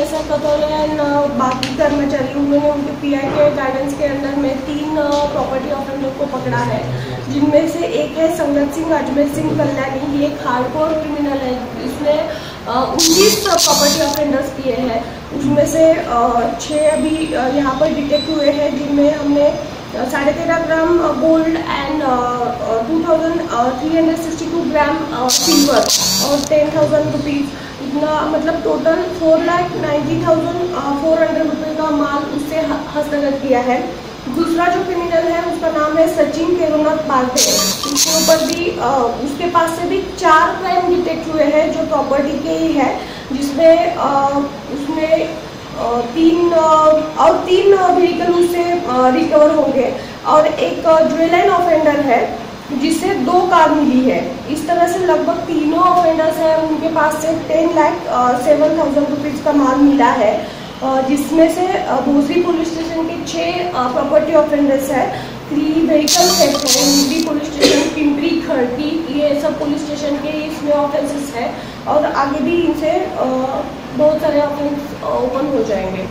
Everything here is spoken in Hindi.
कथौले एंड बाकी कर्मचारी उन्होंने उनके पीआई के गाइडेंस के अंदर में तीन प्रॉपर्टी ऑफेंडर को पकड़ा है, जिनमें से एक है संगत सिंह, अजमेर सिंह कल्याणी, ये हार्डकोर क्रिमिनल है इसने उन्नीस प्रॉपर्टी ऑफेंडर्स किए हैं उसमें से छः अभी यहाँ पर डिटेक्ट हुए हैं, जिनमें हमने साढ़े तेरह gram gold and two thousand three hundred sixty two gram silver और टेन थाउज़ेंड रुपीज़ इतना मतलब total four lakh ninety thousand four hundred रुपये का माल उससे हस्तगत किया है। दूसरा जो क्रिमिनल है उसका नाम है सचिन केरोनाथ पार्थे उसके ऊपर भी आ, uh, उसके पास से भी चार क्राइम डिटेक्ट हुए हैं जो प्रॉपर्टी के ही है जिसमें उसमें उसने तीन और तीन व्हीकल उससे रिकवर होंगे। और एक ज्वेलाइन ऑफेंडर है। जिससे दो कार मिली है। इस तरह से लगभग तीनों ऑफेंडर्स हैं। उनके पास से ten lakh seven thousand rupees का माल मिला है। जिसमें से भोसरी पुलिस स्टेशन के छः प्रॉपर्टी ऑफेंडर्स है। थ्री व्हीकल सेट है पुलिस स्टेशन पिंपरी खड़की ये सब पुलिस स्टेशन के इसमें ऑफेंसेस है। और आगे भी इनसे बहुत सारे ऑफेंस ओपन हो जाएँगे।